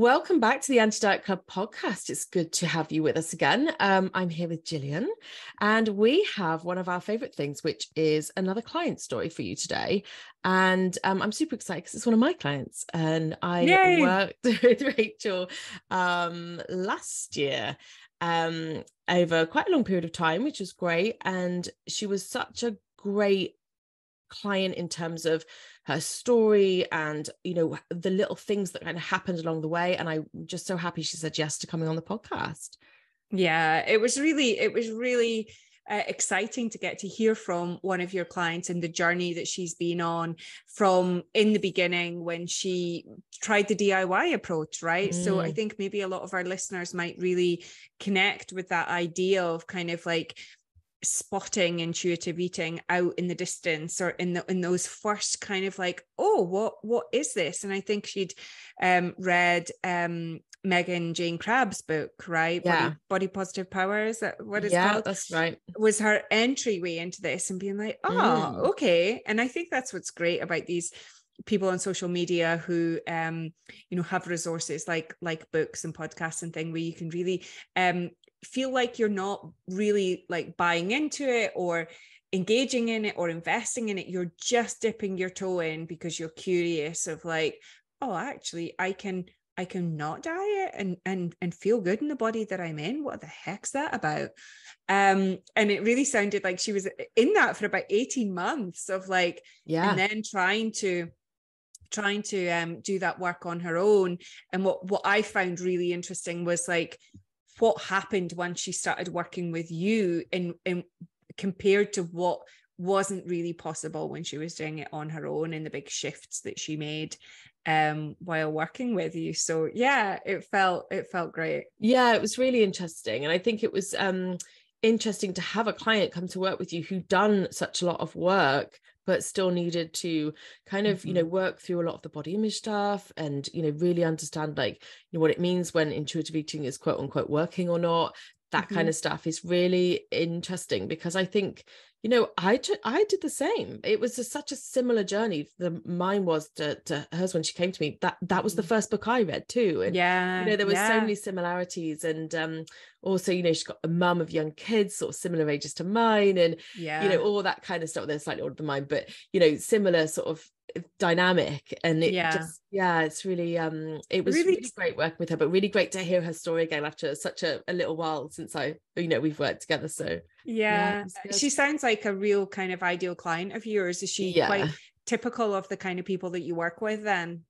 Welcome back to the Anti Diet Club podcast. It's good to have you with us again. Um, I'm here with Gillian, and we have one of our favorite things, which is another client story for you today. And um, I'm super excited because it's one of my clients, and I Yay. worked with Rachael um, last year um, over quite a long period of time, which was great. And she was such a great client in terms of her story and you know the little things that kind of happened along the way and i'm just so happy she said yes to coming on the podcast yeah it was really it was really uh, exciting to get to hear from one of your clients and the journey that she's been on from in the beginning when she tried the DIY approach, right? Mm. So I mm. think maybe a lot of our listeners might really connect with that idea of kind of like spotting intuitive eating out in the distance or in the in those first kind of like oh what what is this and i think she'd um read um Megan Jayne Crabbe's book, right? Yeah. Body, Body Positive Power, is that what it's yeah, called? that's right. Was her entryway into this and being like, oh, mm. okay. And I think that's what's great about these people on social media who um you know have resources like like books and podcasts and thing where you can really um feel like you're not really like buying into it or engaging in it or investing in it you're just dipping your toe in because you're curious of like oh actually i can i can not diet and and and feel good in the body that i'm in. What the heck's that about? Um and it really sounded like she was in that for about 18 months of like yeah. and then trying to trying to um do that work on her own. And what what i found really interesting was like what happened when she started working with you in, in compared to what wasn't really possible when she was doing it on her own and the big shifts that she made um while working with you. So yeah it felt it felt great. Yeah it was really interesting. And i think it was um interesting to have a client come to work with you who done such a lot of work but still needed to kind of mm-hmm. you know mm-hmm. work through a lot of the body image stuff and you know really understand like you know what it means when intuitive eating is quote unquote working or not that mm-hmm. kind of stuff is really interesting because i think you know I, t- I did the same it was a, such a similar journey the mine was to, to hers when she came to me that that was the mm-hmm. first book i read too and yeah you know there was yeah. so many similarities and um also you know she's got a mum of young kids sort of similar ages to mine and yeah you know all that kind of stuff they're slightly older than mine but you know similar sort of dynamic and it yeah. just yeah it's really um it was really, really, great working with her but really great to hear her story again after such a, a little while since i you know we've worked together so yeah, yeah she sounds like a real kind of ideal client of yours is she yeah. quite typical of the kind of people that you work with then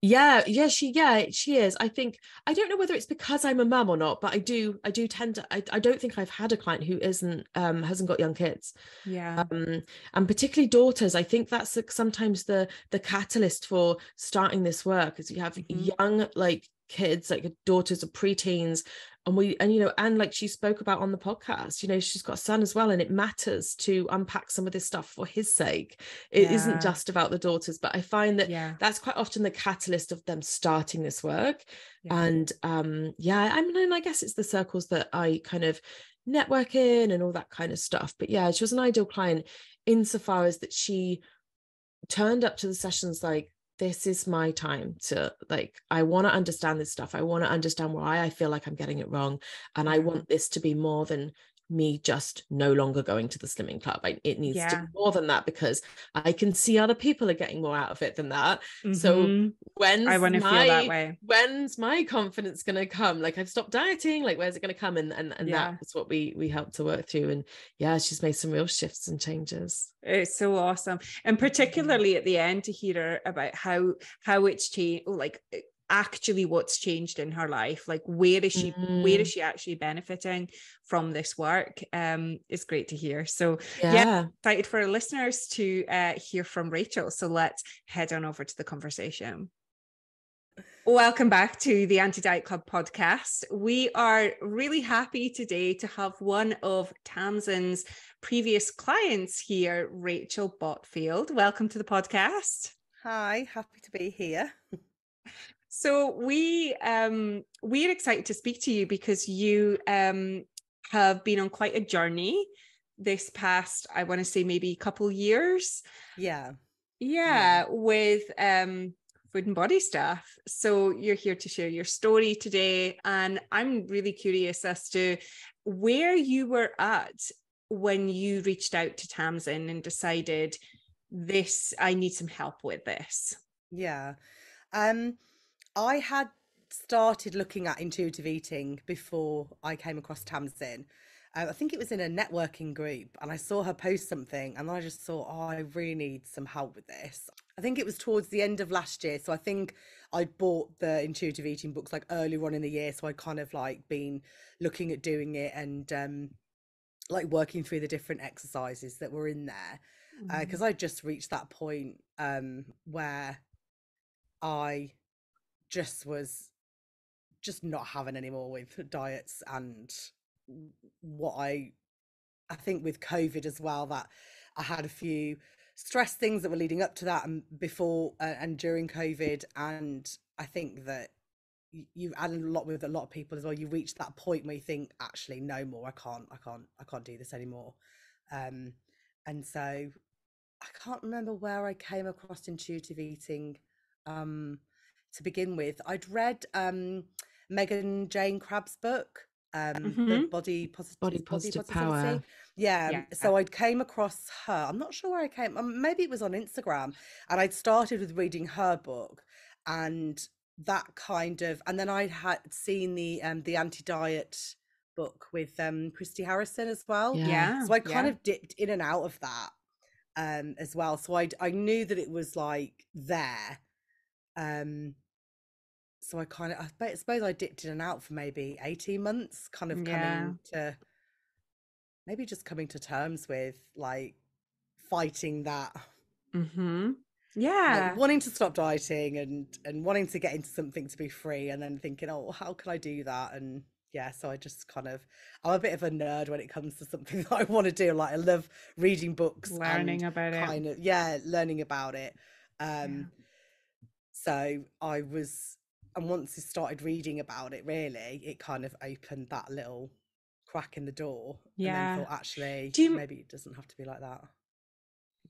yeah yeah she yeah she is. I think i don't know whether it's because i'm a mum or not but i do i do tend to i, I don't think i've had a client who isn't um hasn't got young kids. Yeah. Um and particularly daughters i think that's like sometimes the the catalyst for starting this work is you have mm-hmm. young like kids like daughters or preteens and we and you know and like she spoke about on the podcast you know she's got a son as well and it matters to unpack some of this stuff for his sake It yeah. not just about the daughters but i find that yeah. that's quite often the catalyst of them starting this work yeah. and um yeah i mean and i guess it's the circles that i kind of network in and all that kind of stuff but yeah she was an ideal client insofar as that she turned up to the sessions like this is my time to like i want to understand this stuff. I want to understand why i feel like i'm getting it wrong and i mm-hmm. want this to be more than me just no longer going to the slimming club. I, it needs yeah. to be more than that because I can see other people are getting more out of it than that. Mm-hmm. So when I want to feel that way. When's my confidence going to come? Like I've stopped dieting. Like where's it going to come? And and and yeah. that's what we we help to work through. And yeah, she's made some real shifts and changes. It's so awesome, and mm-hmm. particularly at the end to hear about how how it's changed. Oh, Like actually what's changed in her life like where is she mm. where is mm. she actually benefiting from this work um it's great to hear so yeah, yeah excited for our listeners to uh, hear from rachael so let's head on over to the conversation Welcome back to the Anti Diet Club podcast. We are really happy today to have one of Tamsin's previous clients here, Rachael Botfield. Welcome to the podcast. Hi, happy to be here. So we um, we're excited to speak to you because you um, have been on quite a journey this past, I want to say maybe a couple years. Yeah. Yeah, with um, food and body stuff. So you're here to share your story today. And I'm really curious as to where you were at when you reached out to Tamsin and decided this, I need some help with this. Yeah. Um, I had started looking at intuitive eating before I came across Tamsin. Uh, I think it was in a networking group, and I saw her post something, and I just thought, oh, I really need some help with this. I think it was towards the end of last year, so I think I bought the intuitive eating books like earlier on in the year, so I kind of like been looking at doing it and um, like working through the different exercises that were in there because uh, mm-hmm. I just reached that point um, where I just was just not having any more with diets and what I I think with COVID as well that I had a few stress things that were leading up to that and before uh, and during COVID and I think that you add a lot with a lot of people as well you reach that point where you think actually no more I can't I can't I can't do this anymore. Um and so I can't remember where I came across intuitive eating um to begin with I'd read um Megan Jayne Crabbe's book um mm-hmm. the body positive body positive body power yeah. yeah. so i came across her i'm not sure where i came um, maybe it was on instagram and i'd started with reading her book and that kind of and then i had seen the um the anti-diet book with um christy harrison as well yeah, yeah. so i kind yeah. of dipped in and out of that um as well so i i knew that it was like there um so I kind of, I suppose I dipped in and out for maybe 18 months, kind of coming yeah. to maybe just coming to terms with like fighting that. Mm-hmm. Yeah. Like, wanting to stop dieting and, and wanting to get into something to be free and then thinking, oh, how can I do that? And yeah, so I just kind of, I'm a bit of a nerd when it comes to something that I want to do. Like I love reading books, learning about it. Kind of, yeah, learning about it. Um, yeah. So I was and once I started reading about it, really, it kind of opened that little crack in the door. Yeah. And thought, actually, you... maybe it doesn't have to be like that.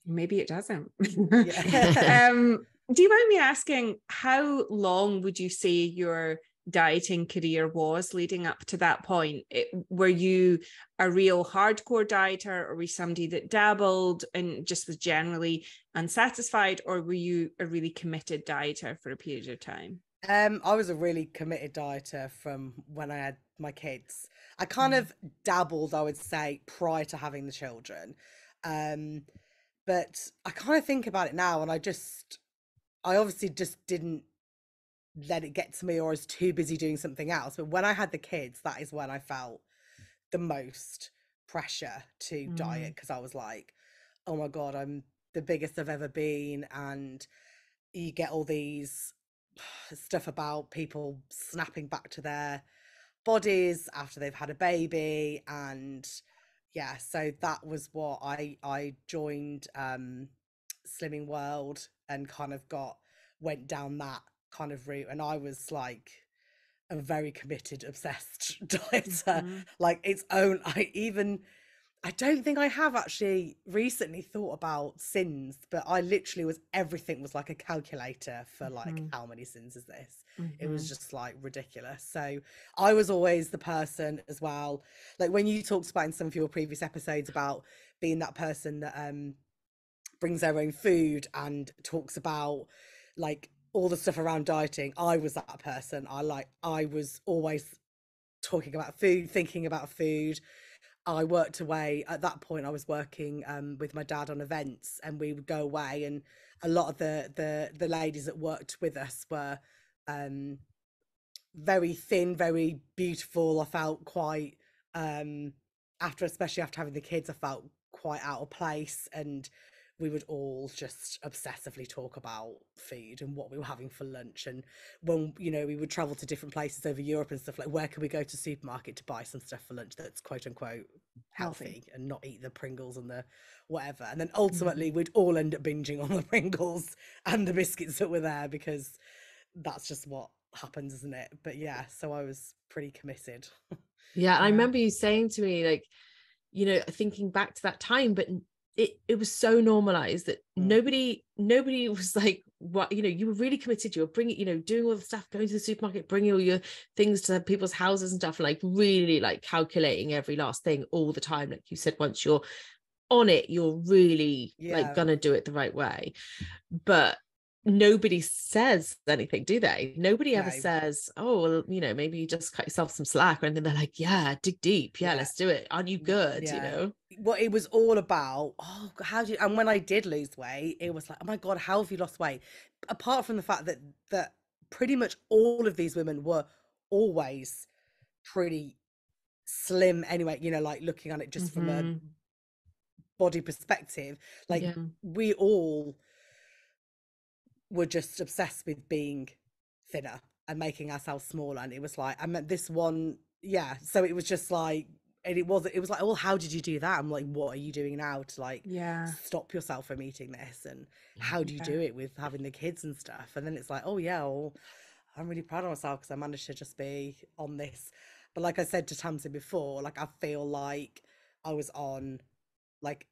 Maybe it doesn't. um, do you mind me asking how long would you say your dieting career was leading up to that point? It, were you a real hardcore dieter, or were you somebody that dabbled and just was generally unsatisfied, or were you a really committed dieter for a period of time? Um, I was a really committed dieter from when I had my kids. I kind mm. of dabbled, I would say, prior to having the children. Um, but I kind of think about it now and I just, I obviously just didn't let it get to me or is too busy doing something else. But when I had the kids, that is when I felt the most pressure to mm. diet because I was like, oh my God, I'm the biggest I've ever been. And you get all these stuff about people snapping back to their bodies after they've had a baby and yeah so that was what i i joined um slimming world and kind of got went down that kind of route and i was like a very committed obsessed dieter mm-hmm. like its own i even I don't think I have actually recently thought about sins, but I literally was everything was like a calculator for like mm-hmm. how many sins is this? Mm-hmm. It was mm-hmm. just like ridiculous. So I was always the person as well. Like when you talked about in some of your previous episodes about being that person that um brings their own food and talks about like all the stuff around dieting, I was that person. I like I was always talking about food, thinking about food I worked away at that point. I was working um, with my dad on events, and we would go away, and a lot of the the the ladies that worked with us were um, very thin, very beautiful. I felt quite um, after, especially after having the kids, I felt quite out of place, and we would all just obsessively talk about food and what we were having for lunch and when you know we would travel to different places over europe and stuff like where can we go to supermarket to buy some stuff for lunch that's quote unquote healthy, healthy. and not eat the pringles and the whatever and then ultimately mm. we'd all end up binging on the pringles and the biscuits that were there because that's just what happens isn't it but yeah so i was pretty committed yeah, yeah. i remember you saying to me like you know thinking back to that time but it it was so normalized that mm. nobody nobody was like what you know you were really committed you were bringing you know doing all the stuff going to the supermarket bringing all your things to people's houses and stuff like really like calculating every last thing all the time like you said once you're on it you're really yeah. like gonna do it the right way but nobody says anything do they nobody ever says oh well you know maybe you just cut yourself some slack or anything they're like yeah dig deep yeah, yeah. let's do it aren't you good yeah. you know well it was all about oh how do you and when i did lose weight it was like oh my god how have you lost weight apart from the fact that that pretty much all of these women were always pretty slim anyway you know like looking at it just mm-hmm. from a mm-hmm. body perspective like we all were just obsessed with being thinner and making ourselves smaller. And it was like, I meant this one, yeah. So it was just like, and it was, it was like, well, how did you do that? I'm like, what are you doing now to like, yeah, stop yourself from eating this? And how do you do it with having the kids and stuff? And then it's like, oh yeah, well, I'm really proud of myself because I managed to just be on this. But like I said to Tamsin before, like I feel like I was on like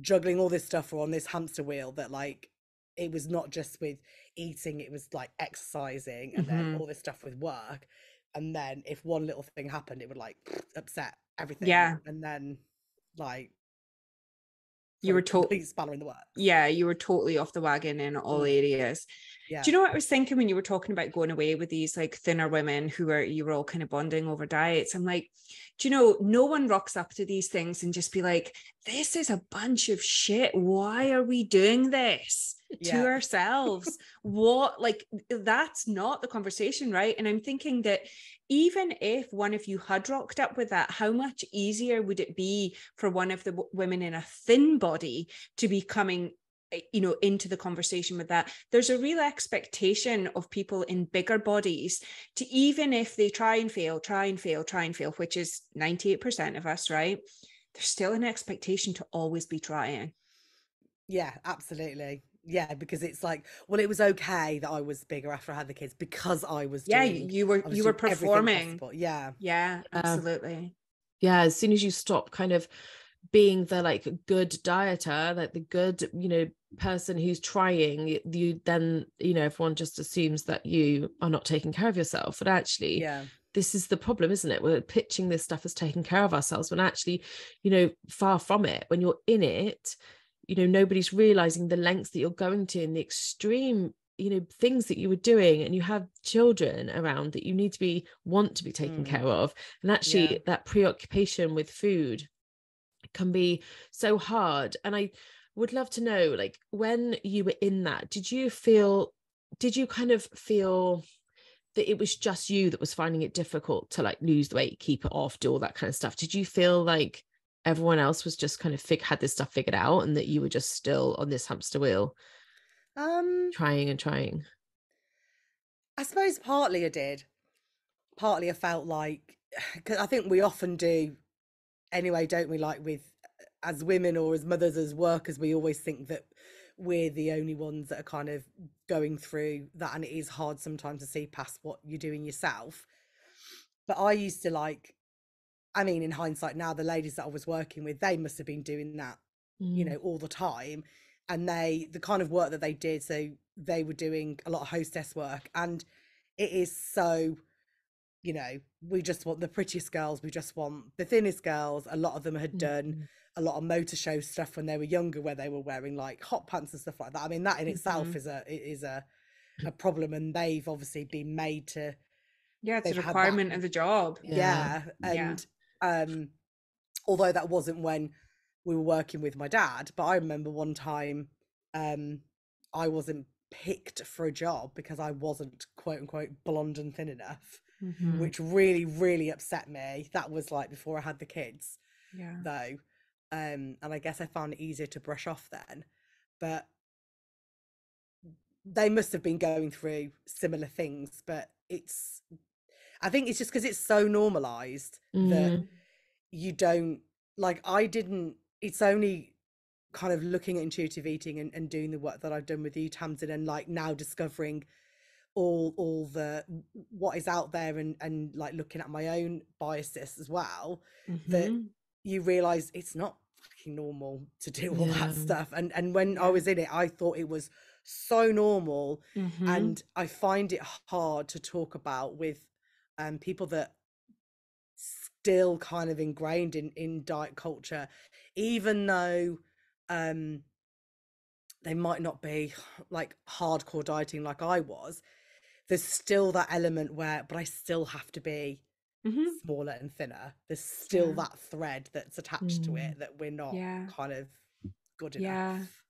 juggling all this stuff or on this hamster wheel that like it was not just with eating it was like exercising and mm-hmm. then all this stuff with work and then if one little thing happened it would like upset everything yeah and then like you were totally spanner the works yeah you were totally off the wagon in all mm. areas yeah. do you know what i was thinking when you were talking about going away with these like thinner women who are you were all kind of bonding over diets i'm like do you know no one rocks up to these things and just be like this is a bunch of shit why are we doing this yeah. to ourselves what like that's not the conversation right and i'm thinking that even if one of you had rocked up with that how much easier would it be for one of the w- women in a thin body to be coming eh, you know into the conversation with that? There's a real expectation of people in bigger bodies to even if they try and fail try and fail try and fail which is 98% of us right? There's still an expectation to always be trying. Yeah absolutely yeah because it's like well it was okay that i was bigger after i had the kids because i was yeah doing, you were you were performing. yeah. Yeah um, absolutely. um, yeah as soon as you stop kind of being the like good dieter like the good you know person who's trying you then you know everyone just assumes that you are not taking care of yourself but actually yeah. this is the problem isn't it? We're pitching this stuff as taking care of ourselves when actually you know far from it. When you're in it you know nobody's realizing the lengths that you're going to and the extreme you know things that you were doing and you have children around that you need to be want to be taken mm. care of and actually yeah. that preoccupation with food can be so hard and i would love to know like when you were in that did you feel did you kind of feel that it was just you that was finding it difficult to like lose the weight keep it off do all that kind of stuff did you feel like everyone else was just kind of fig- had this stuff figured out and that you were just still on this hamster wheel um trying and trying. I suppose partly i did. Partly i felt like because i think we often do anyway don't we? Like with as women or as mothers as workers we always think that we're the only ones that are kind of going through that and it is hard sometimes to see past what you're doing yourself. But i used to like I mean, in hindsight now, the ladies that I was working with, they must have been doing that, mm. you know, all the time. And they, the kind of work that they did, so they were doing a lot of hostess work. And it is so, you know, we just want the prettiest girls, we just want the thinnest girls. A lot of them had mm. done a lot of motor show stuff when they were younger, where they were wearing like hot pants and stuff like that. I mean, that in itself mm-hmm. is a is a a problem, and they've obviously been made to yeah, it's a requirement of the job. Yeah. yeah. And um, although that wasn't when we were working with my dad, but I remember one time um, I wasn't picked for a job because I wasn't quote unquote blonde and thin enough, mm-hmm. which really, really upset me. That was like before I had the kids, yeah. Though, um, and I guess I found it easier to brush off then, but they must have been going through similar things. But it's I think it's just because it's so normalized mm. that you don't like. I didn't. It's only kind of looking at intuitive eating and, and doing the work that I've done with you, Tamsin, and like now discovering all all the what is out there and and like looking at my own biases as well mm-hmm. that you realize it's not fucking normal to do all yeah. that stuff and and when yeah. I was in it I thought it was so normal Mhm. and i find it hard to talk about with um people that still kind of ingrained in in diet culture even though um they might not be like hardcore dieting like i was there's still that element where but i still have to be Mhm. smaller and thinner there's still Yeah. that thread that's attached to Mm. it that we're not Yeah. kind of good Yeah. enough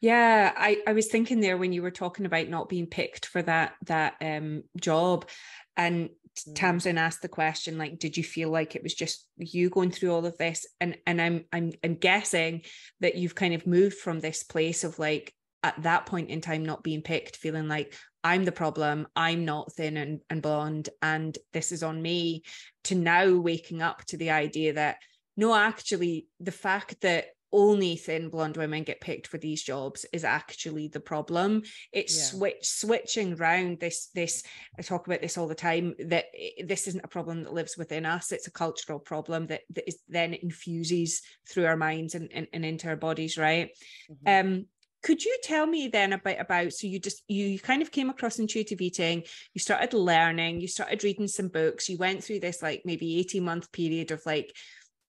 Yeah, I, I was thinking there when you were talking about not being picked for that that um job, and. Mm. Tamsin asked the question like, did you feel like it was just you going through all of this? And and I'm I'm I'm guessing that you've kind of moved from this place of like at that point in time not being picked, feeling like I'm the problem, I'm not thin and, and blonde, and this is on me, to now waking up to the idea that no, actually, the fact that only thin blonde women get picked for these jobs is actually the problem. It's Yeah. switch switching round this this I talk about this all the time that this isn't a problem that lives within us. It's a cultural problem that, that is then infuses through our minds and, and, and into our bodies, right? Mhm. Um, could you tell me then a bit about so you just you kind of came across intuitive eating, you started learning, you started reading some books, you went through this like maybe 18 month period of like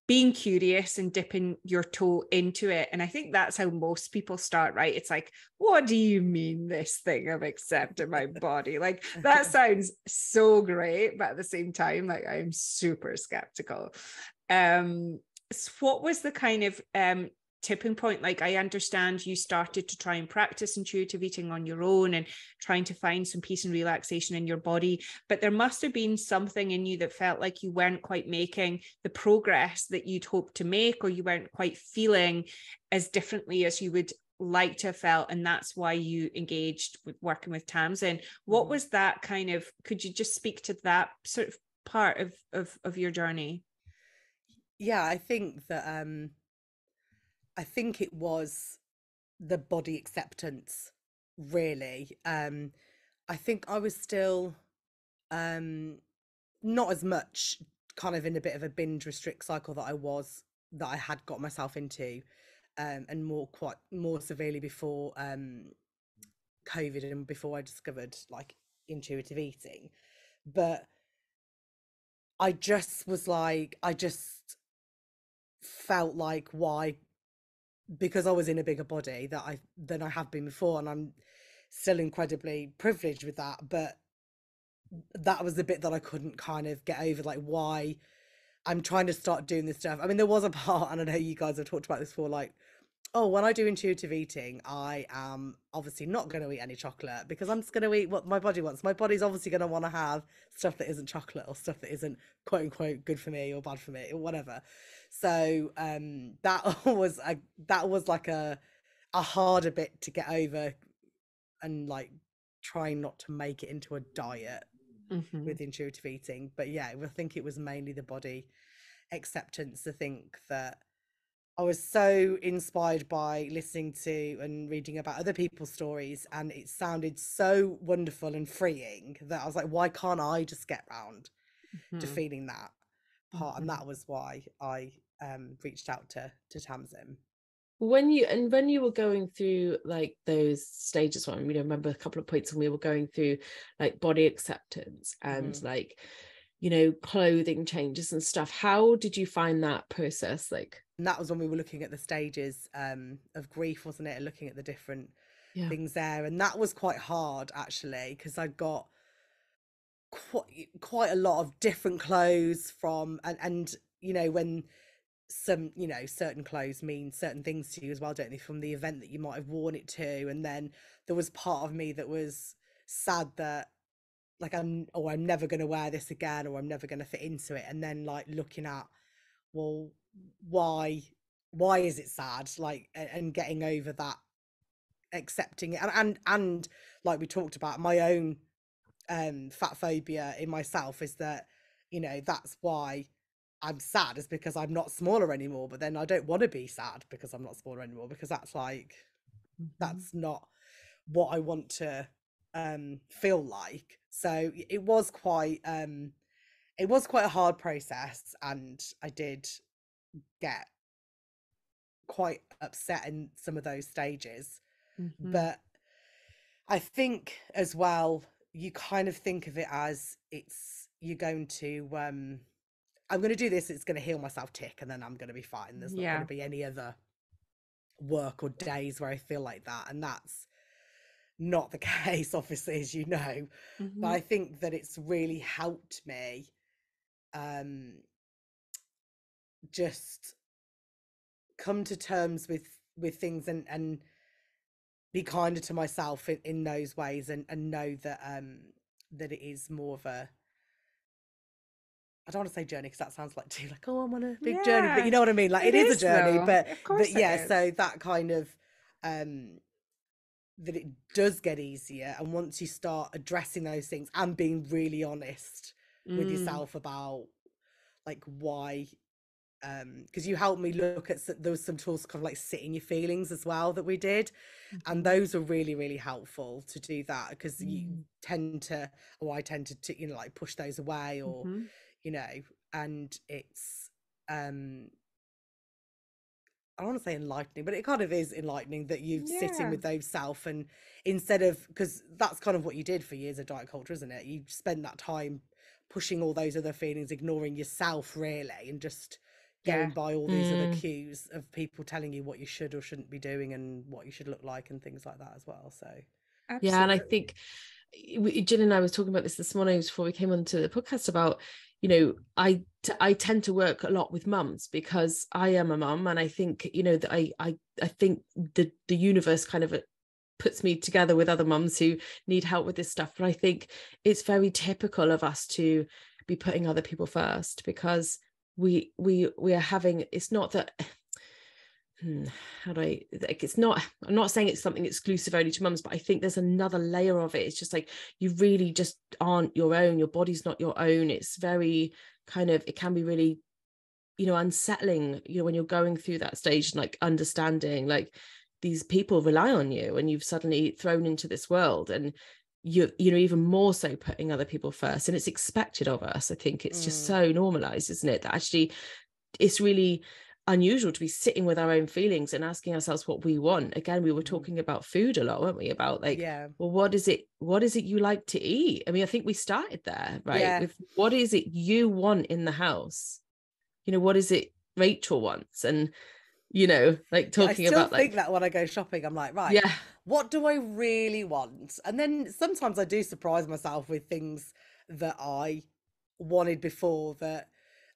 being curious and dipping your toe into it. And I think that's how most people start, right? It's like, what do you mean this thing of accepting my body? Like that sounds so great, but at the same time, like I'm super skeptical. Um, so what was the kind of um tipping point. Like i understand you started to try and practice intuitive eating on your own and trying to find some peace and relaxation in your body but there must have been something in you that felt like you weren't quite making the progress that you'd hoped to make or you weren't quite feeling as differently as you would like to have felt and that's why you engaged with working with tamsin what Mhm. was that kind of could you just speak to that sort of part of of, of your journey? Yeah i think that um i think it was the body acceptance really um i think i was still um not as much kind of in a bit of a binge restrict cycle that i was that i had got myself into um and more quite more severely before um covid and before i discovered like intuitive eating. But i just was like i just felt like why because I was in a bigger body that I than I have been before and I'm still incredibly privileged with that but that was the bit that I couldn't kind of get over like why I'm trying to start doing this stuff. I mean there was a part and I know you guys have talked about this before like oh when I do intuitive eating I am obviously not going to eat any chocolate because I'm just going to eat what my body wants. My body's obviously going to want to have stuff that isn't chocolate or stuff that isn't quote unquote good for me or bad for me or whatever so um that was a that was like a a harder bit to get over and like trying not to make it into a diet Mhm. with intuitive eating but yeah i think it was mainly the body acceptance to think that i was so inspired by listening to and reading about other people's stories and it sounded so wonderful and freeing that i was like why can't i just get round to Mhm. feeling that part Mhm. and that was why i um reached out to to tamsin when you and when you were going through like those stages one you know remember a couple of points when we were going through like body acceptance and Mhm. like you know clothing changes and stuff. How did you find that process like? And that was when we were looking at the stages um of grief wasn't it? And looking at the different yeah. things there. And that was quite hard actually because i got quite quite a lot of different clothes from and and you know when some you know certain clothes mean certain things to you as well don't they? From the event that you might have worn it to. And then there was part of me that was sad that like i'm or i'm never going to wear this again or i'm never going to fit into it and then like looking at well why why is it sad like and getting over that accepting it and and, and like we talked about my own um fat phobia in myself is that you know that's why i'm sad is because i'm not smaller anymore but then i don't want to be sad because i'm not smaller anymore because that's like Mhm. that's not what i want to um feel like so it was quite um it was quite a hard process and i did get quite upset in some of those stages Mhm. but I think as well, you kind of think of it as it's you're going to um I'm going to do this, it's going to heal myself tick, and then I'm going to be fine. There's not Yeah. going to be any other work or days where I feel like that. And that's not the case, obviously, as you know. But Mhm. I think that it's really helped me um just come to terms with with things and and be kinder to myself in, in those ways and and know that um that it is more of a I don't want to say journey because that sounds like too like oh I'm on a big journey but you know what I mean like it it is, is a journey though. but but yeah so that kind of um that it does get easier and once you start addressing those things and being really honest with Mm. yourself about like why um because you helped me look at there was some tools kind of like sitting your feelings as well that we did and Mhm. those are really really helpful to do that because you Mm. tend to or i tend to, to you know like push those away or Mhm. you know and it's um I don't want to say enlightening, but it kind of is enlightening that you sitting Yeah. with those self and instead of because that's kind of what you did for years of diet culture, isn't it? You spend that time pushing all those other feelings, ignoring yourself really, and just going Yeah. by all these other Mm. cues of people telling you what you should or shouldn't be doing and what you should look like and things like that as well. So yeah and i think Jill and I was talking about this this morning before we came onto the podcast about you know I t- I tend to work a lot with mums because I am a mum and I think you know that I I I think the the universe kind of uh, puts me together with other mums who need help with this stuff. But I think it's very typical of us to be putting other people first because we we we are having it's not that hmm, how do I like it's not I'm not saying it's something exclusive only to mums but I think there's another layer of it. It's just like you really just aren't your own your body's not your own. It's very kind of it can be really you know unsettling you know when you're going through that stage and like understanding like these people rely on you and you've suddenly thrown into this world and you you know even more so putting other people first and it's expected of us i think. It's just Mm. so normalized isn't it that actually it's really unusual to be sitting with our own feelings and asking ourselves what we want. Again we were Mhm. talking about food a lot weren't we? About like yeah, well what is it what is it you like to eat? I mean i think we started there right? Yeah. with what is it you want in the house? You know what is it rachael wants? And you know like talking I talking still about think like that when I go shopping, I'm like, right, yeah. what do I really want? And then sometimes I do surprise myself with things that I wanted before that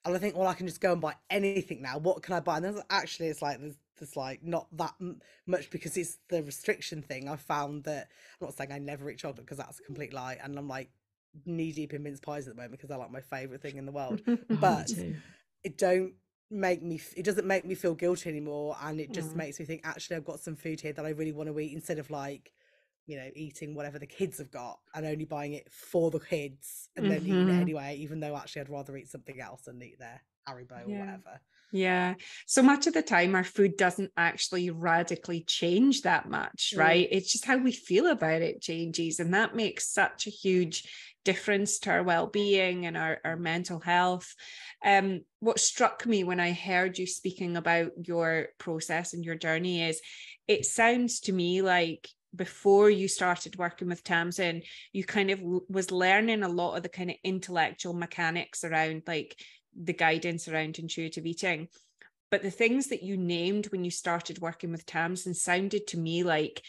and I think, well, I can just go and buy anything now. What can I buy? And then actually it's like there's there's like not that m- much because it's the restriction thing. I found that I'm not saying I never eat chocolate because that's a complete lie. And I'm like knee deep in mince pies at the moment because they're like my favorite thing in the world. Oh, but. It don't make me it doesn't make me feel guilty anymore and it just Mm. makes me think actually I've got some food here that I really want to eat instead of like you know eating whatever the kids have got and only buying it for the kids and then eating it Mhm. anyway even though actually I'd rather eat something else and eat their Haribo or whatever Yeah. So much of the time, our food doesn't actually radically change that much, Mm. right? It's just how we feel about it changes. And that makes such a huge difference to our well-being and our, our mental health. Um, what struck me when I heard you speaking about your process and your journey is it sounds to me like before you started working with Tamsin, you kind of was learning a lot of the kind of intellectual mechanics around like the guidance around intuitive eating. But the things that you named when you started working with Tamsin sounded to me like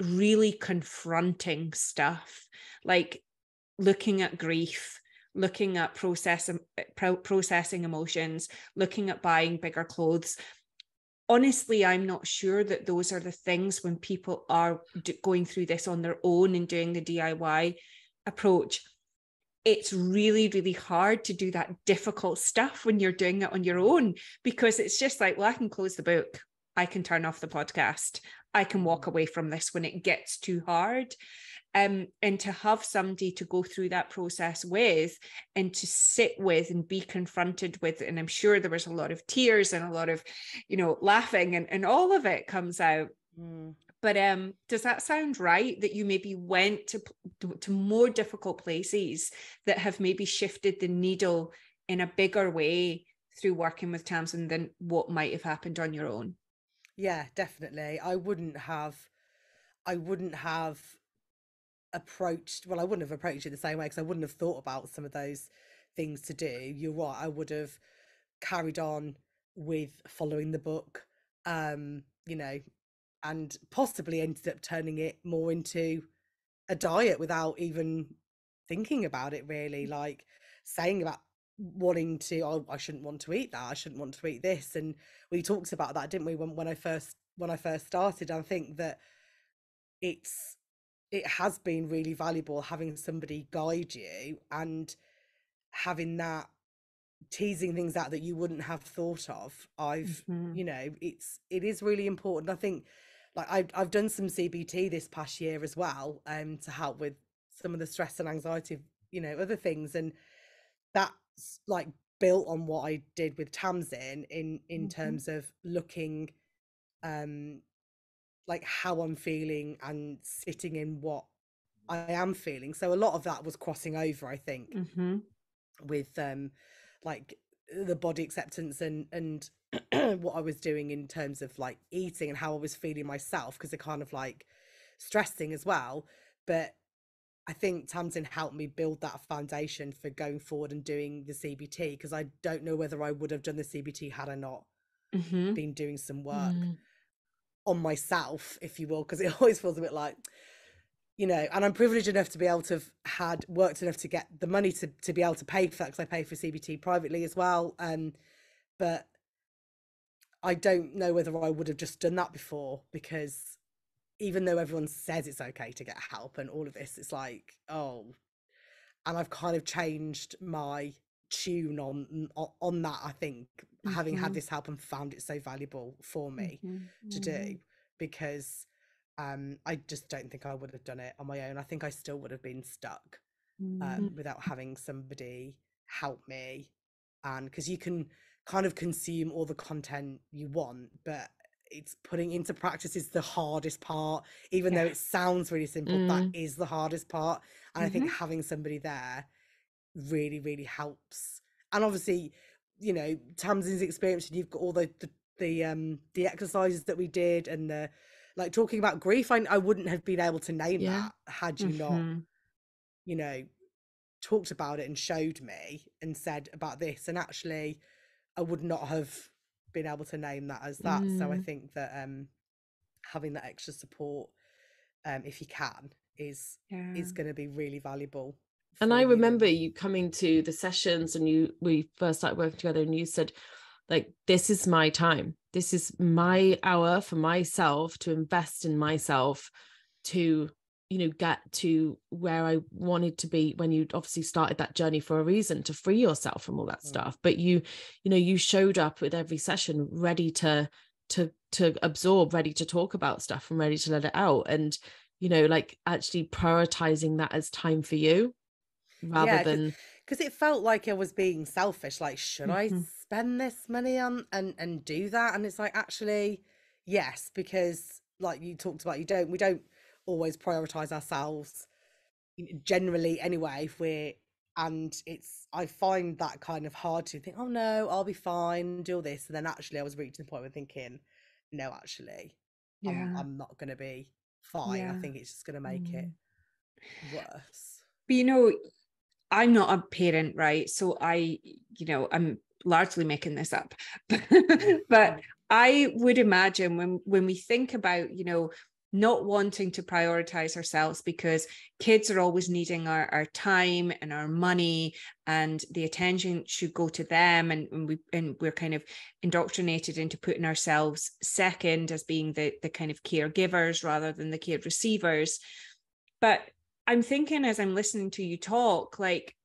really confronting stuff, like looking at grief, looking at process, eh, pro- processing emotions, looking at buying bigger clothes. Honestly, I'm not sure that those are the things when people are d- going through this on their own and doing the DIY approach it's really, really hard to do that difficult stuff when you're doing it on your own because it's just like, well, I can close the book. I can turn off the podcast. I can walk away from this when it gets too hard. Um, and to have somebody to go through that process with and to sit with and be confronted with, and I'm sure there was a lot of tears and a lot of, you know, laughing and, and all of it comes out Mm. but um does that sound right that you maybe went to to, to more difficult places that have maybe shifted the needle in a bigger way through working with Tamsin than what might have happened on your own yeah definitely. I wouldn't have I wouldn't have approached well i wouldn't have approached it the same way because i wouldn't have thought about some of those things to do. You're right i would have carried on with following the book um you know and possibly ended up turning it more into a diet without even thinking about it really like saying about wanting to oh i shouldn't want to eat that i shouldn't want to eat this and we talked about that didn't we when, when i first when i first started i think that it's it has been really valuable having somebody guide you and having that teasing things out that you wouldn't have thought of i've Mhm. you know it's it is really important i think like I've, I've done some cbt this past year as well um to help with some of the stress and anxiety of, you know other things and that's like built on what i did with tamsin in in Mhm. terms of looking um like how i'm feeling and sitting in what i am feeling so a lot of that was crossing over i think Mhm. with um like the body acceptance and and what I was doing in terms of like eating and how I was feeling myself because they're kind of like stressing as well but I think Tamsin helped me build that foundation for going forward and doing the CBT because I don't know whether I would have done the CBT had I not Mhm. been doing some work Mm. on myself, if you will, because it always feels a bit like, you know, and I'm privileged enough to be able to have had worked enough to get the money to to be able to pay for that because I pay for CBT privately as well. Um, but I don't know whether I would have just done that before because even though everyone says it's okay to get help and all of this, it's like, oh, and I've kind of changed my tune on on, that. I think having had Mhm. this help and found it so valuable for me Mhm. to do because um I just don't think I would have done it on my own. I think I still would have been stuck Mhm. um without having somebody help me and because you can kind of consume all the content you want but it's putting into practice is the hardest part even though it sounds really simple that is the hardest part and I think Mhm. having somebody there really really helps and obviously you know Tamsin's experience and you've got all the the, the um the exercises that we did and the like talking about grief I, I wouldn't have been able to name Yeah. that had you not Mhm. you know talked about it and showed me and said about this and actually I would not have been able to name that as that so I Mm. think that um having that extra support um if you can is Yeah. is going to be really valuable and I you remember you coming to the sessions and you we first started working together and you said like this is my time this is my hour for myself to invest in myself to you know get to where I wanted to be when you obviously started that journey for a reason to free yourself from all that Mm. stuff but you you know you showed up with every session ready to to to absorb ready to talk about stuff and ready to let it out and you know like actually prioritizing that as time for you rather Yeah, than because it felt like I was being selfish. Like, should I Mhm. spend this money on and and do that? And it's like actually, yes, because like you talked about, you don't we don't always prioritize ourselves generally anyway. If we're and it's I find that kind of hard to think. Oh no, I'll be fine. Do all this, and then actually, I was reaching the point where thinking, no, actually, I'm I'm not going to be fine. I think it's just going to make it mm. worse. But you know, I'm not a parent, right? So I, you know, I'm largely making this up. Mm. but mm. I would imagine when when we think about, you know, not wanting to prioritize ourselves because kids are always needing our, our time and our money and the attention should go to them. And, and we and we're kind of indoctrinated into putting ourselves second as being the the kind of caregivers rather than the care receivers. But i'm thinking as i'm listening to you talk like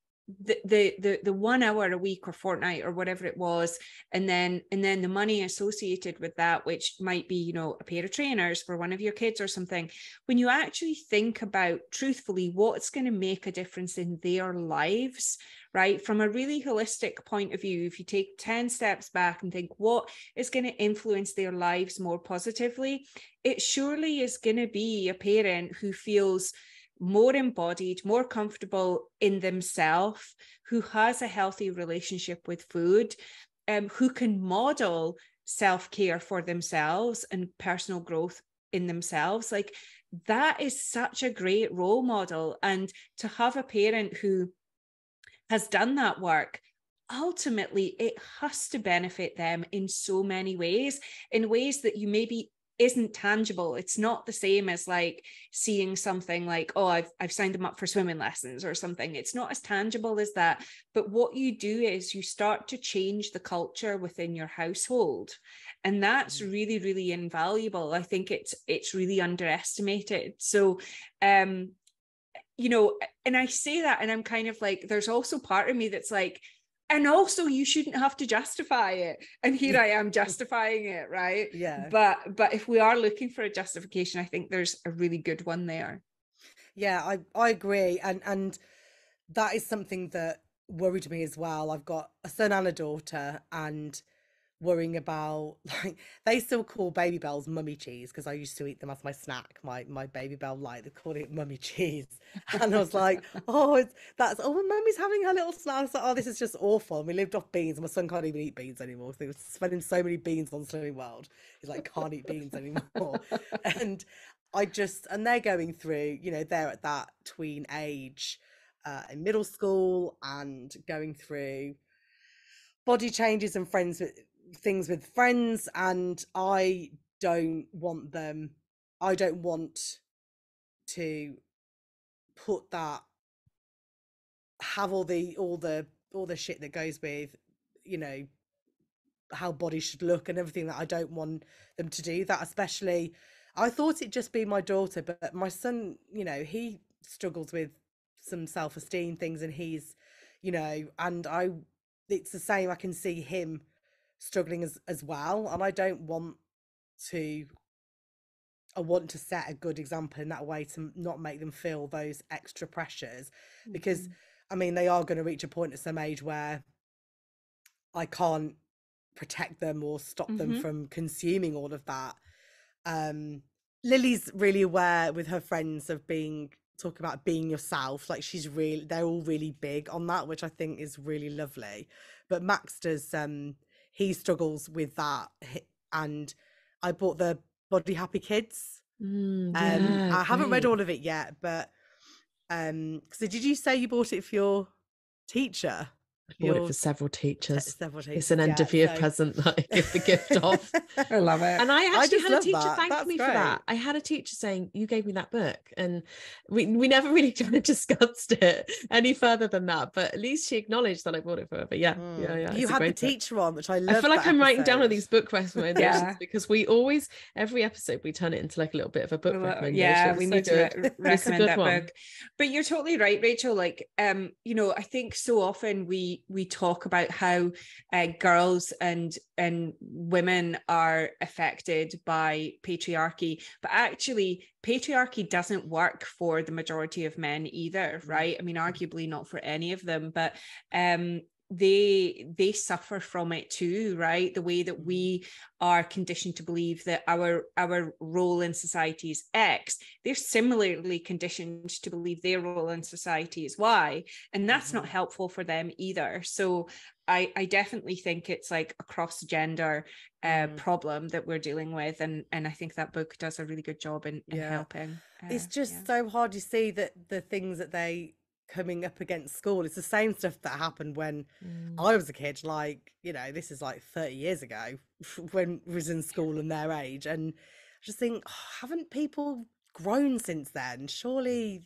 the, the the the one hour a week or fortnight or whatever it was and then and then the money associated with that which might be you know a pair of trainers for one of your kids or something. When you actually think about truthfully what's going to make a difference in their lives right? From a really holistic point of view if you take 10 steps back and think what is going to influence their lives more positively? It surely is going to be a parent who feels more embodied, more comfortable in themselves, who has a healthy relationship with food, um, who can model self care for themselves and personal growth in themselves. Like that is such a great role model. And to have a parent who has done that work ultimately it has to benefit them in so many ways in ways that you maybe isn't tangible. It's not the same as like seeing something like oh I've, I've signed them up for swimming lessons or something. It's not as tangible as that. But what you do is you start to change the culture within your household. And that's mm. really really invaluable. I think it's it's really underestimated. So um you know and i say that and i'm kind of like there's also part of me that's like and also you shouldn't have to justify it. And here i am justifying it right? Yeah. But but if we are looking for a justification i think there's a really good one there. Yeah i i agree. And and that is something that worried me as well. I've got a son and a daughter and worrying about like they still call Babybels mummy cheese because I used to eat them as my snack. My my Babybel light they called it mummy cheese, and I was like, oh, it's, that's oh, my mummy's having her little snack. Like, oh, this is just awful. And we lived off beans. And my son can't even eat beans anymore. So he was spending so many beans on Slimming World. He's like can't eat beans anymore, and I just and they're going through. You know, they're at that tween age. Uh, in middle school and going through body changes and friends with things with friends and I don't want them I don't want to put that have all the all the all the shit that goes with you know how bodies should look and everything that I don't want them to do that especially I thought it'd just be my daughter but my son you know he struggles with some self-esteem things and he's you know and I it's the same I can see him struggling as as well and i don't want to i want to set a good example in that way to not make them feel those extra pressures because mm-hmm. i mean they are going to reach a point at some age where i can't protect them or stop mm-hmm. them from consuming all of that um lily's really aware with her friends of being talking about being yourself like she's really they're all really big on that which i think is really lovely but max does um he struggles with that and i bought the body happy kids. Mm, um i haven't read all of it yet but um so did you say you bought it for your teacher I bought it for several teachers. Several teachers. It's an end of year so... present that I give the gift of. I love it. And I actually I had a teacher that. thank That's me great. for that. I had a teacher saying, You gave me that book. And we, we never really kind of discussed it any further than that. But at least she acknowledged that I bought it for her. But yeah, mm. yeah, yeah. You had the teacher book. on, which I love. I feel like I'm episode. writing down all these book recommendations yeah. because we always, every episode, we turn it into like a little bit of a book recommendation. Yeah, we so need good. to re- recommend that one. book. But you're totally right, Rachael. Like, um, you know, I think so often we we talk about how uh, girls and and women are affected by patriarchy but actually patriarchy doesn't work for the majority of men either mm. right i mean arguably not for any of them but um they they suffer from it too right the way that mm-hmm. we are conditioned to believe that our our role in society is x they're similarly conditioned to believe their role in society is y and that's mm-hmm. not helpful for them either so i i definitely think it's like a cross gender uh, mm. problem that we're dealing with and and i think that book does a really good job in, in yeah. helping uh, it's just yeah. so hard to see that the things that they coming up against school. It's the same stuff that happened when mm. I was a kid. Like, you know, this is like 30 years ago when I was in school and their age. And I just think, oh, haven't people grown since then? Surely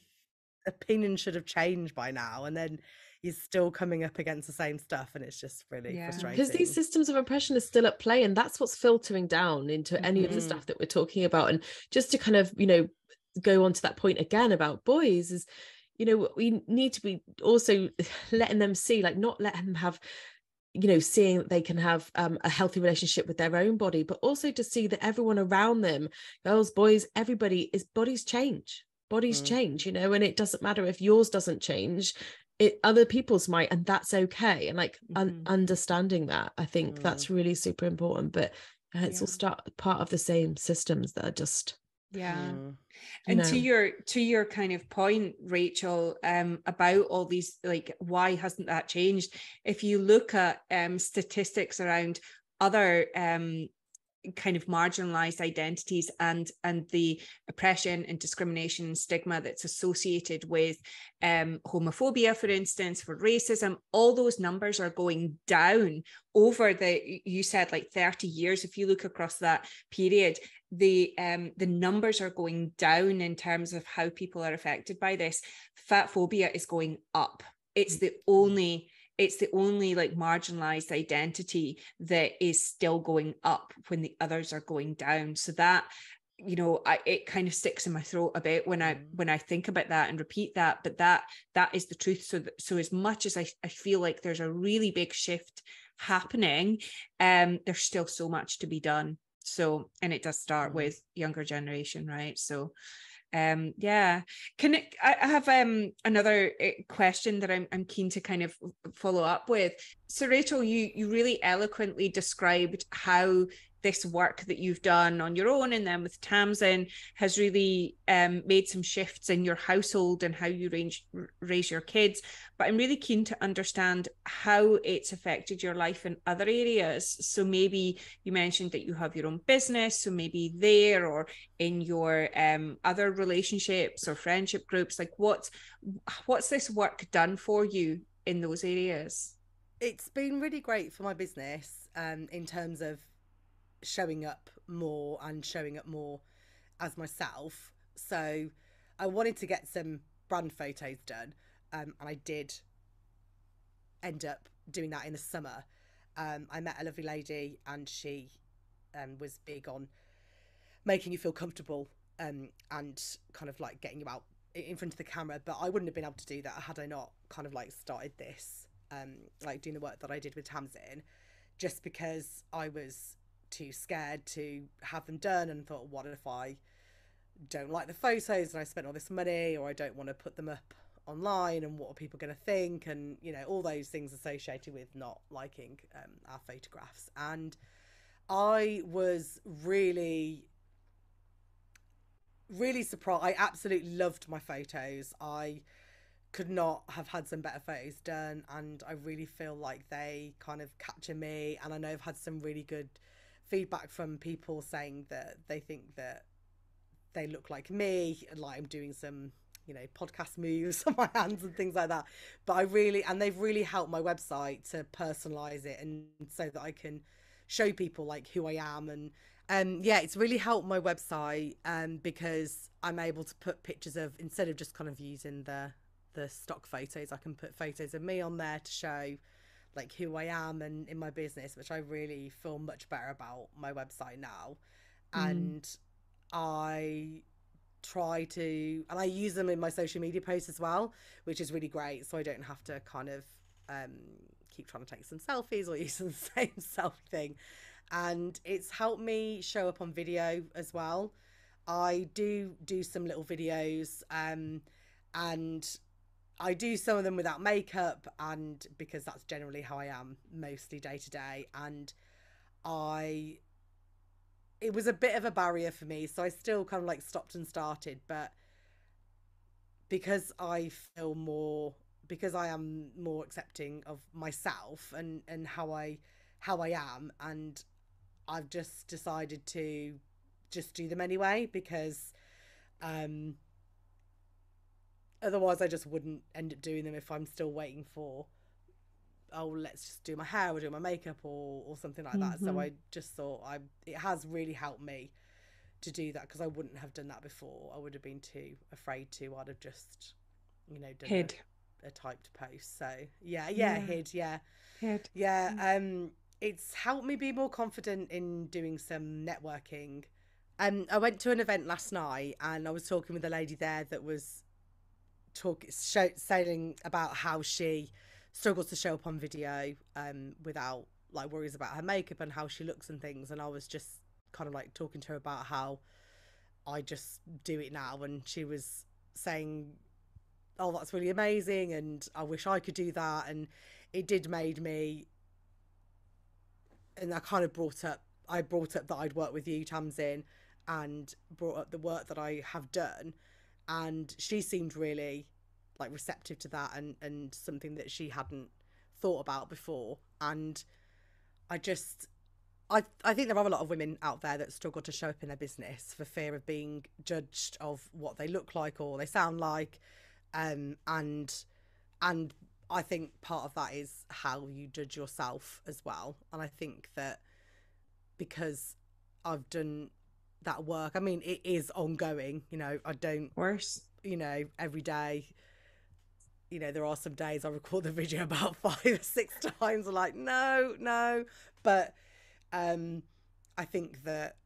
opinion should have changed by now. And then he's still coming up against the same stuff and it's just really yeah. frustrating because these systems of oppression are still at play and that's what's filtering down into mm-hmm. any of the mm-hmm. stuff that we're talking about and just to kind of you know go on to that point again about boys is you know we need to be also letting them see like not let them have you know seeing that they can have um, a healthy relationship with their own body but also to see that everyone around them girls boys everybody is bodies change bodies mm. change you know and it doesn't matter if yours doesn't change it other people's might and that's okay and like mm-hmm. un- understanding that i think mm. that's really super important but uh, it's yeah. all start part of the same systems that are just yeah mm and no. to your to your kind of point rachael um about all these like why hasn't that changed if you look at um statistics around other um kind of marginalized identities and and the oppression and discrimination and stigma that's associated with um, homophobia for instance for racism all those numbers are going down over the you said like 30 years if you look across that period. The um the numbers are going down in terms of how people are affected by this. Fat phobia is going up. It's the only it's the only like marginalized identity that is still going up when the others are going down so that you know I, it kind of sticks in my throat a bit when i mm. when i think about that and repeat that but that that is the truth so that, so as much as I, I feel like there's a really big shift happening um there's still so much to be done so and it does start mm. with younger generation right so um yeah. Can it, I, have um another eh, question that I'm, I'm keen to kind of follow up with. So rachael you you really eloquently described how this work that you've done on your own and then with Tamsin has really um, made some shifts in your household and how you range, raise your kids. But I'm really keen to understand how it's affected your life in other areas. So maybe you mentioned that you have your own business, so maybe there or in your um, other relationships or friendship groups. Like what's what's this work done for you in those areas? It's been really great for my business um, in terms of showing up more and showing up more as myself. So I wanted to get some brand photos done, um, and I did end up doing that in the summer. Um, I met a lovely lady, and she um, was big on making you feel comfortable um, and kind of like getting you out in front of the camera. But I wouldn't have been able to do that had I not kind of like started this, um, like doing the work that I did with Tamsin, just because I was too scared to have them done and thought, what if I don't like the photos and I spent all this money or I don't want to put them up online and what are people going to think? And you know all those things associated with not liking um, our photographs. And I was really really surprised I absolutely loved my photos. I could not have had some better photos done and I really feel like they kind of capture me and I know I've had some really good feedback from people saying that they think that they look like me and like I'm doing some you know podcast moves on my hands and things like that. But I really and they've really helped my website to personalize it and so that I can show people like who I am. And um yeah it's really helped my website um because I'm able to put pictures of instead of just kind of using the the stock photos I can put photos of me on there to show like who I am and in my business, which I really feel much better about my website now. Mm. And I try to and I use them in my social media posts as well, which is really great. So I don't have to kind of um, keep trying to take some selfies or use the same selfie thing. And it's helped me show up on video as well. I do do some little videos um, and I do some of them without makeup, and because that's generally how I am mostly day to day. And I, it was a bit of a barrier for me, so I still kind of like stopped and started. But because I feel more, because I am more accepting of myself and and how I how I am, and I've just decided to just do them anyway because um Otherwise, I just wouldn't end up doing them if I'm still waiting for, oh, let's just do my hair or do my makeup or, or something like that. Mm-hmm. So I just thought I it has really helped me to do that because I wouldn't have done that before. I would have been too afraid to. I'd have just, you know, done hid a, a typed post. So yeah, yeah, yeah. hid, yeah, hid, yeah. Mm. Um, it's helped me be more confident in doing some networking. Um, I went to an event last night and I was talking with a lady there that was talk show, saying about how she struggles to show up on video um, without like worries about her makeup and how she looks and things. And I was just kind of like talking to her about how I just do it now, and she was saying, "Oh, that's really amazing," and I wish I could do that. And it did made me, and I kind of brought up. I brought up that I'd worked with you, Tamsin, and brought up the work that I have done and she seemed really like receptive to that and and something that she hadn't thought about before. And i just I, I think there are a lot of women out there that struggle to show up in their business for fear of being judged of what they look like or they sound like. Um and and I think part of that is how you judge yourself as well. And I think that because I've done that work. I mean it is ongoing you know I don't Worse. you know every day you know there are some days I record the video about five or six times. I'm like no no. But um I think that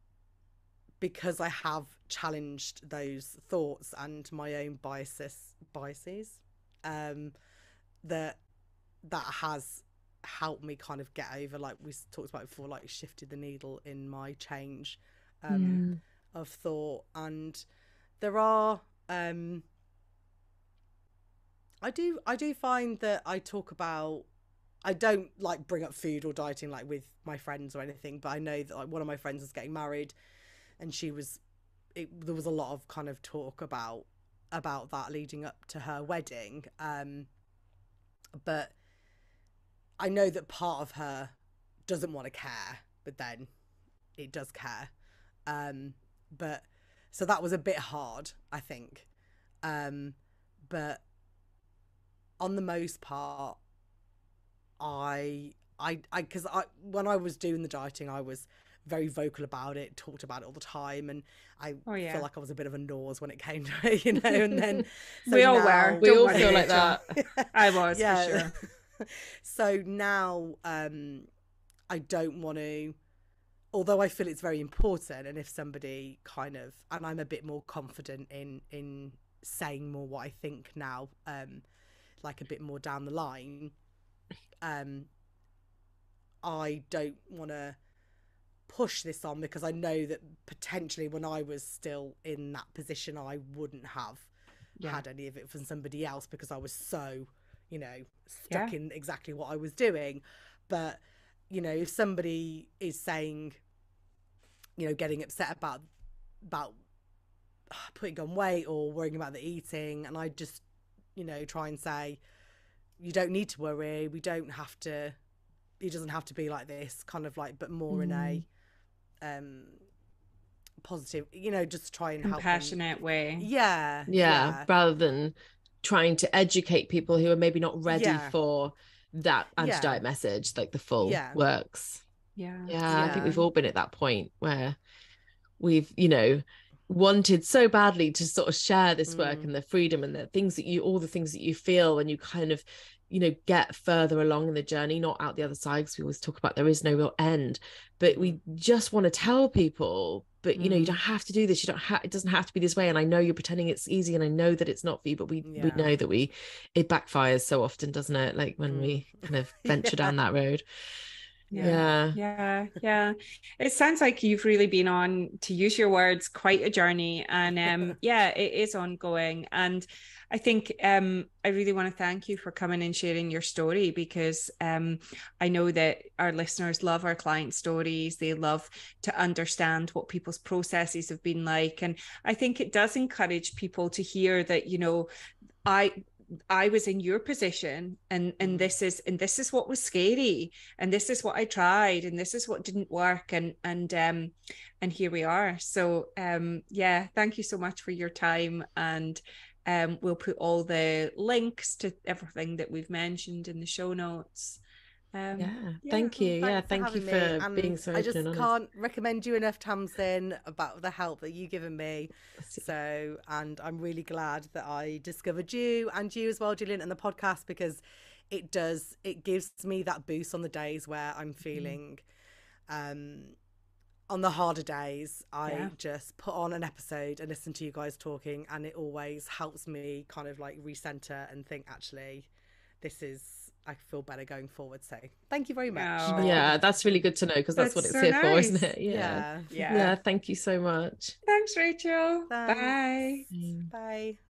because I have challenged those thoughts and my own biases biases um that that has helped me kind of get over like we talked about before like shifted the needle in my change um of thought and there are um I do I do find that I talk about I don't like bring up food or dieting like with my friends or anything, but I know that like one of my friends is getting married and she was it, there was a lot of kind of talk about about that leading up to her wedding. Um but I know that part of her doesn't want to care, but then it does care. Um but so that was a bit hard, I think. Um but on the most part i i i because i when i was doing the dieting i was very vocal about it talked about it all the time and i Oh, yeah. feel like i was a bit of a nose when it came to it you know and then so We all were. we all feel like that I was for sure. so now um I don't want to although I feel it's very important and if somebody kind of and I'm a bit more confident in in saying more what I think now um like a bit more down the line um I don't want to push this on because I know that potentially when I was still in that position I wouldn't have Yeah. had any of it from somebody else because I was so, you know, stuck in exactly what I was doing. But, you know, if somebody is saying, you know, getting upset about about ah, putting on weight or worrying about the eating, and I just, you know, try and say, you don't need to worry. We don't have to. It doesn't have to be like this. Kind of like, but more in a um positive. You know, just try and help them. Compassionate way. Yeah, yeah, rather than trying to educate people who are maybe not ready Yeah. for that Yeah. anti-diet message like the full Yeah. works Yeah. yeah, i think we've all been at that point where we've you know wanted so badly to sort of share this work Mm. and the freedom and the things that you all the things that you feel and you kind of you know get further along in the journey not out the other side because we always talk about there is no real end but we just want to tell people but you know you Mm. don't have to do this you don't have it doesn't have to be this way and i know you're pretending it's easy and i know that it's not for you but we we know that we it backfires so often doesn't it like when Mm. we kind of venture Yeah. down that road Yeah. yeah Yeah. It sounds like you've really been on, to use your words, quite a journey. And um, yeah, it is ongoing. And I think um, I really want to thank you for coming and sharing your story because um, I know that our listeners love our client stories. They love to understand what people's processes have been like. And I think it does encourage people to hear that, you know, I I was in your position and and Mm. this is and this is what was scary and this is what I tried and this is what didn't work and and um and here we are so um yeah thank you so much for your time and um we'll put all the links to everything that we've mentioned in the show notes um yeah yeah, thank you yeah thank you for me, and being so I just can't recommend you enough, Tamsin, about the help that you've given me. So, and I'm really glad that I discovered you and you as well, Gillian, and the podcast because it does it gives me that boost on the days where I'm Mm-hmm. feeling um on the harder days I Yeah. just put on an episode and listen to you guys talking and it always helps me kind of like recenter and think actually this is I feel better going forward so thank you very much. Yeah that's really good to know because that's, what it's so here for isn't it? Yeah. Yeah. Yeah. Yeah thank you so much. Thanks Rachael. Thanks. bye. Bye